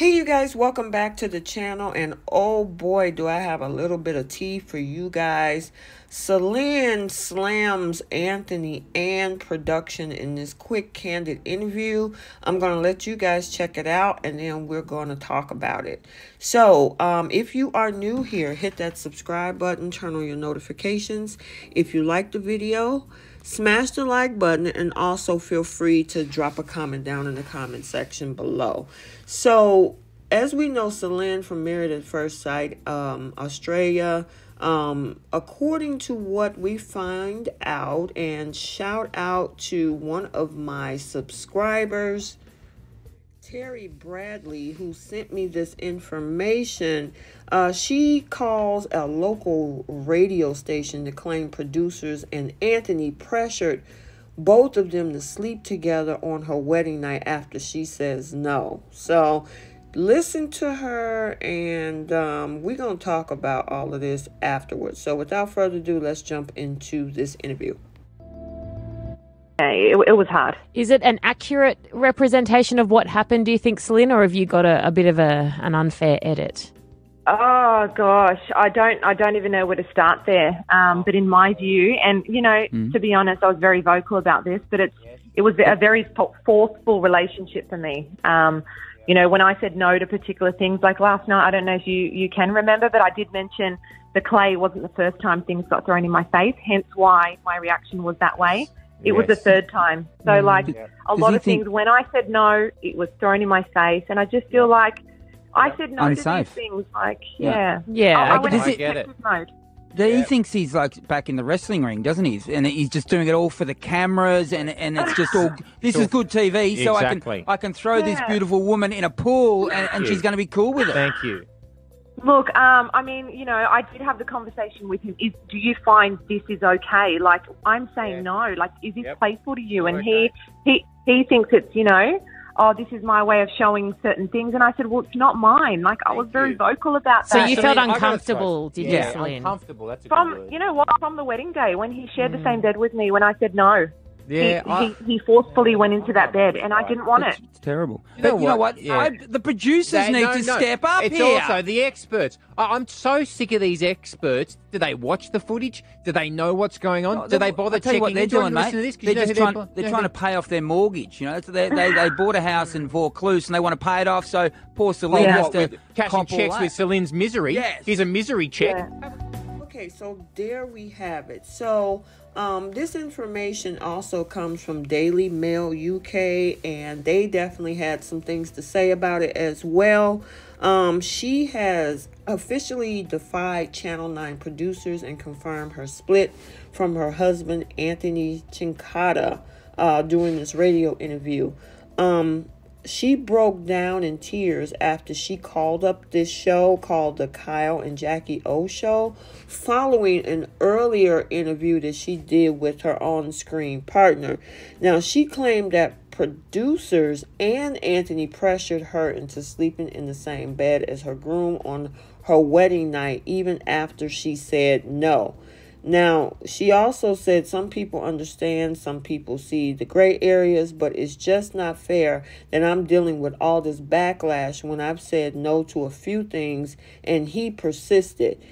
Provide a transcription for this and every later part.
Hey, you guys, welcome back to the channel. And oh boy, do I have a little bit of tea for you guys. Selin slams Anthony and production in this quick, candid interview. I'm going to let you guys check it out and then we're going to talk about it. So, um, if you are new here, hit that subscribe button, turn on your notifications. If you like the video, Smash the like button and also feel free to drop a comment down in the comment section below. So, as we know, Selin from Married at First Sight, um, Australia, um, according to what we find out, and shout out to one of my subscribers, Terry Bradley, who sent me this information. Uh, she calls a local radio station to claim producers and Anthony pressured both of them to sleep together on her wedding night after she says no. So listen to her, and um, we're going to talk about all of this afterwards. So without further ado, let's jump into this interview it, it, was hard. Is it an accurate representation of what happened, do you think, Selin, or have you got a, a bit of a, an unfair edit? Oh gosh, I don't, I don't even know where to start there. Um, but in my view, and you know, mm. to be honest, I was very vocal about this, but it's, it was a very forceful relationship for me. Um, you know, when I said no to particular things, like last night, I don't know if you, you can remember, but I did mention the clay wasn't the first time things got thrown in my face, hence why my reaction was that way. It yes. was the third time. So, mm. like yeah. a lot of things, when I said no, it was thrown in my face, and I just feel like I said no to these things. Like, yeah, yeah, I, I, went into get it. mode. He thinks he's like back in the wrestling ring, doesn't he? And he's just doing it all for the cameras, and and it's just all. This is good TV, so exactly. I can I can throw yeah. this beautiful woman in a pool, and, and she's going to be cool with it. Thank you. Look, um, I mean, you know, I did have the conversation with him. Is do you find this is okay? Like, I'm saying yeah. no. Like, is this yep. playful to you? And okay. he he he thinks it's you know, oh, this is my way of showing certain things. And I said, well, it's not mine. Like, Thank I was very you. vocal about that. So you felt uncomfortable, did you, yeah, uncomfortable. That's from you know what? From the wedding day when he shared mm. the same bed with me when I said no. Yeah, he, I, he, he, forcefully went into that bed, and I didn't want it's, it. It's terrible. You know, but you know what? Yeah. I, the producers they, need no, to no. step up it's here. also the experts. I, am so sick of these experts. Do they watch the footage? Do they know what's going on? No, Do they bother checking? What they're doing, mate. They're just trying, they're, they're trying to pay off their mortgage. You know, so they, they, they bought a house in Vaucluse and they want to pay it off. So poor Selin yeah. has to cashing checks with Selin's misery. Yes. here's a misery check. Yeah. Okay, so there we have it. So um, this information also comes from Daily Mail UK, and they definitely had some things to say about it as well. Um, she has officially defied Channel 9 producers and confirmed her split from her husband, Anthony Chinkata, uh, during this radio interview. Um, she broke down in tears after she called up this show called the Kyle and Jackie O Show following an earlier interview that she did with her on screen partner. Now, she claimed that producers and Anthony pressured her into sleeping in the same bed as her groom on her wedding night, even after she said no. Now, she also said some people understand, some people see the gray areas, but it's just not fair that I'm dealing with all this backlash when I've said no to a few things and he persisted.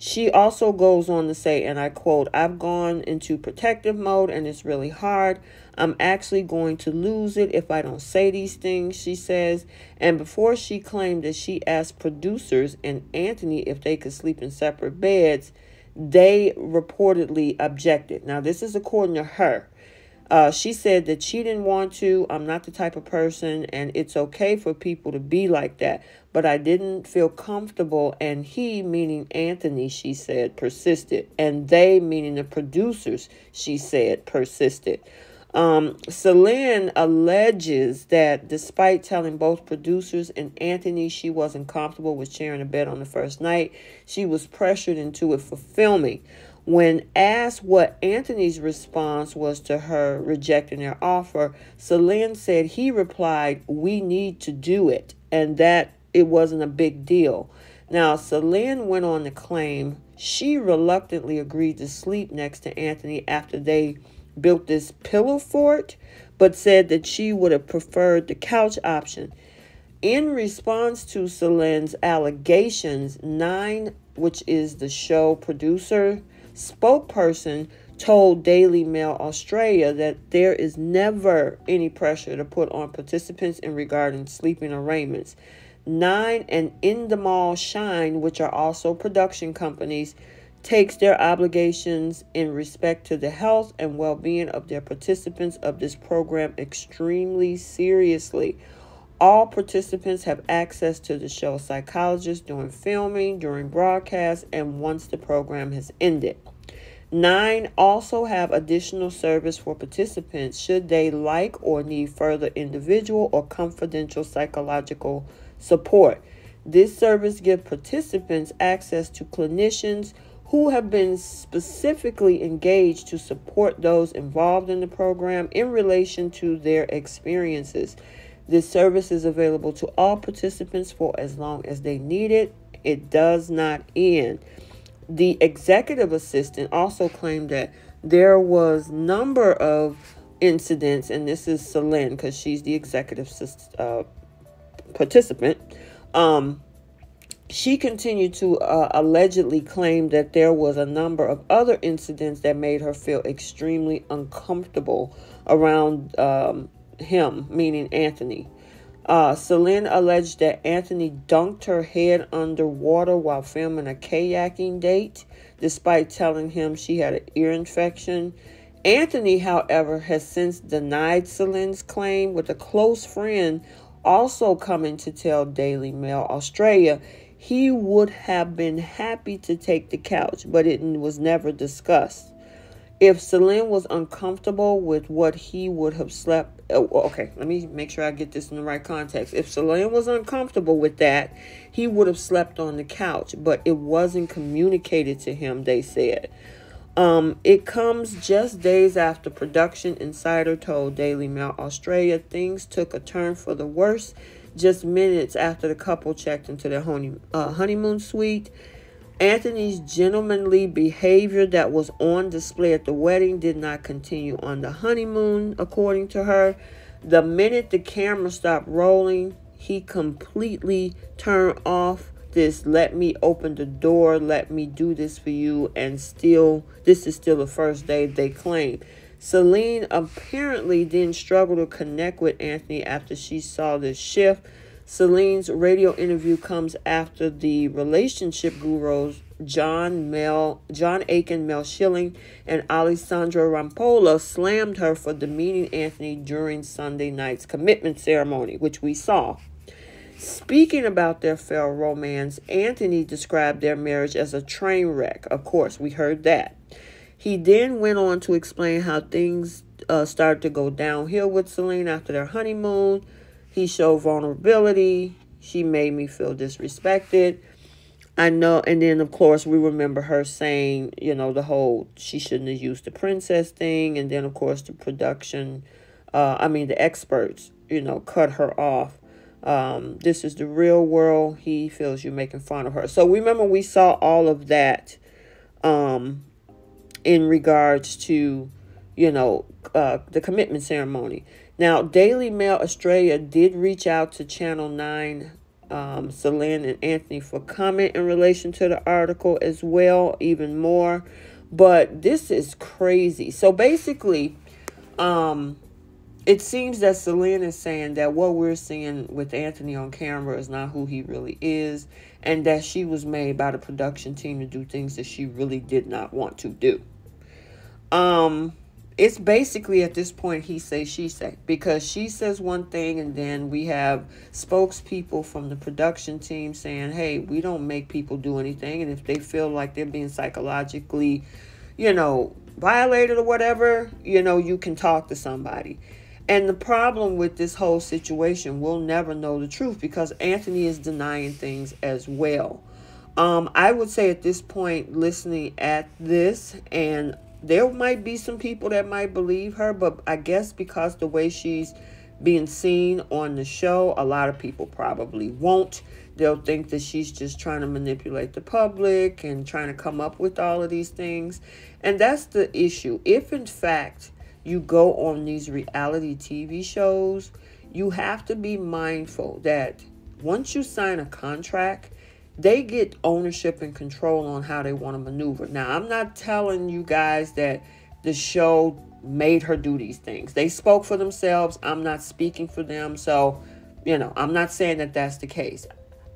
She also goes on to say, and I quote, I've gone into protective mode and it's really hard. I'm actually going to lose it if I don't say these things, she says. And before she claimed that she asked producers and Anthony if they could sleep in separate beds, they reportedly objected. Now, this is according to her. Uh, she said that she didn't want to. I'm not the type of person, and it's okay for people to be like that. But I didn't feel comfortable, and he, meaning Anthony, she said, persisted. And they, meaning the producers, she said, persisted. Um, Selin alleges that despite telling both producers and Anthony she wasn't comfortable with sharing a bed on the first night, she was pressured into it for filming. When asked what Anthony's response was to her rejecting their offer, Selin said he replied, We need to do it, and that it wasn't a big deal. Now, Selin went on to claim she reluctantly agreed to sleep next to Anthony after they built this pillow fort, but said that she would have preferred the couch option. In response to Selin's allegations, Nine, which is the show producer, spokesperson, told Daily Mail Australia that there is never any pressure to put on participants in regarding sleeping arrangements. Nine and Endemol Shine, which are also production companies, takes their obligations in respect to the health and well-being of their participants of this program extremely seriously. All participants have access to the show psychologist during filming, during broadcast, and once the program has ended. Nine also have additional service for participants should they like or need further individual or confidential psychological support. This service gives participants access to clinicians who have been specifically engaged to support those involved in the program in relation to their experiences. This service is available to all participants for as long as they need it. It does not end. The executive assistant also claimed that there was a number of incidents, and this is Selin because she's the executive uh, participant. Um, she continued to uh, allegedly claim that there was a number of other incidents that made her feel extremely uncomfortable around um, him, meaning Anthony. Uh, Selin alleged that Anthony dunked her head underwater while filming a kayaking date, despite telling him she had an ear infection. Anthony, however, has since denied Selin's claim, with a close friend also coming to tell Daily Mail Australia he would have been happy to take the couch, but it was never discussed. If Selin was uncomfortable with what he would have slept, oh, okay, let me make sure I get this in the right context. If Selin was uncomfortable with that, he would have slept on the couch, but it wasn't communicated to him, they said. Um, it comes just days after Production Insider told Daily Mail Australia things took a turn for the worse just minutes after the couple checked into their honey, uh, honeymoon suite. Anthony's gentlemanly behavior that was on display at the wedding did not continue on the honeymoon, according to her. The minute the camera stopped rolling, he completely turned off this let me open the door, let me do this for you, and still, this is still the first day they claim. Selin apparently didn't struggle to connect with Anthony after she saw this shift Selin's radio interview comes after the relationship gurus John Mel, John Aiken, Mel Schilling, and Alessandra Rampolla slammed her for demeaning Anthony during Sunday night's commitment ceremony, which we saw. Speaking about their failed romance, Anthony described their marriage as a train wreck. Of course, we heard that. He then went on to explain how things uh, started to go downhill with Selin after their honeymoon. He showed vulnerability. She made me feel disrespected. I know, and then of course we remember her saying, you know, the whole she shouldn't have used the princess thing, and then of course the production, uh, I mean the experts, you know, cut her off. Um, this is the real world. He feels you're making fun of her. So remember we saw all of that, um, in regards to, you know, uh, the commitment ceremony. Now, Daily Mail Australia did reach out to Channel 9, um, Selin and Anthony for comment in relation to the article as well, even more. But this is crazy. So basically, um, it seems that Selin is saying that what we're seeing with Anthony on camera is not who he really is, and that she was made by the production team to do things that she really did not want to do. Um, it's basically at this point he say she say because she says one thing and then we have spokespeople from the production team saying hey we don't make people do anything. And if they feel like they're being psychologically you know violated or whatever you know you can talk to somebody. And the problem with this whole situation we'll never know the truth because anthony is denying things as well. Um, I would say at this point, listening at this and there might be some people that might believe her, but I guess because the way she's being seen on the show, a lot of people probably won't. They'll think that she's just trying to manipulate the public and trying to come up with all of these things. And that's the issue. If, in fact, you go on these reality TV shows, you have to be mindful that once you sign a contract, they get ownership and control on how they want to maneuver. Now, I'm not telling you guys that the show made her do these things. They spoke for themselves. I'm not speaking for them. So, you know, I'm not saying that that's the case.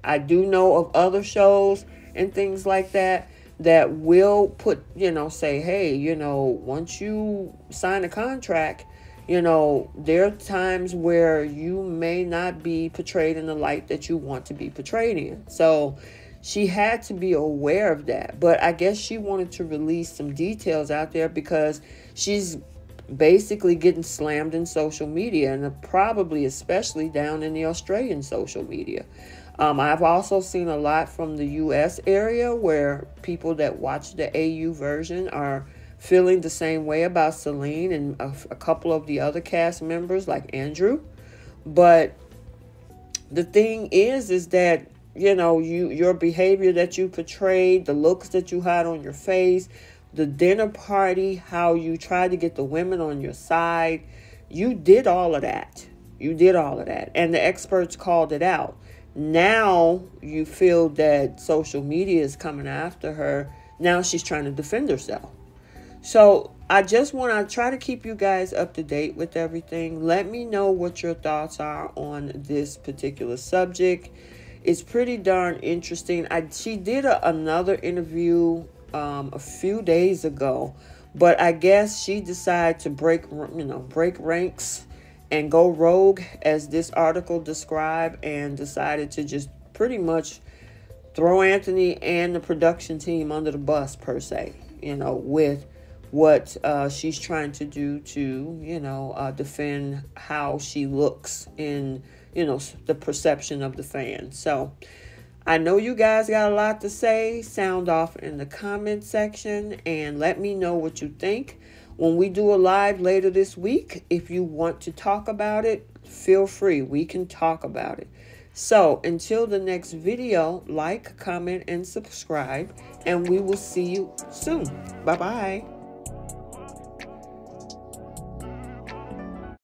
I do know of other shows and things like that that will put, you know, say, hey, you know, once you sign a contract, you know, there are times where you may not be portrayed in the light that you want to be portrayed in. So she had to be aware of that. But I guess she wanted to release some details out there because she's basically getting slammed in social media and probably especially down in the Australian social media. Um, I've also seen a lot from the US area where people that watch the AU version are feeling the same way about Selin and a, a couple of the other cast members like Andrew. But the thing is is that you know you your behavior that you portrayed the looks that you had on your face the dinner party how you tried to get the women on your side you did all of that you did all of that and the experts called it out now you feel that social media is coming after her. Now she's trying to defend herself. So I just want to try to keep you guys up to date with everything. Let me know what your thoughts are on this particular subject. It's pretty darn interesting. I she did a, another interview um, a few days ago, but I guess she decided to break you know break ranks and go rogue as this article described and decided to just pretty much throw Anthony and the production team under the bus per se, you know, with what uh, she's trying to do to, you know, uh, defend how she looks in, you know, the perception of the fans. So I know you guys got a lot to say. Sound off in the comment section and let me know what you think. When we do a live later this week, if you want to talk about it, feel free. We can talk about it. So until the next video, like, comment, and subscribe, and we will see you soon. Bye bye.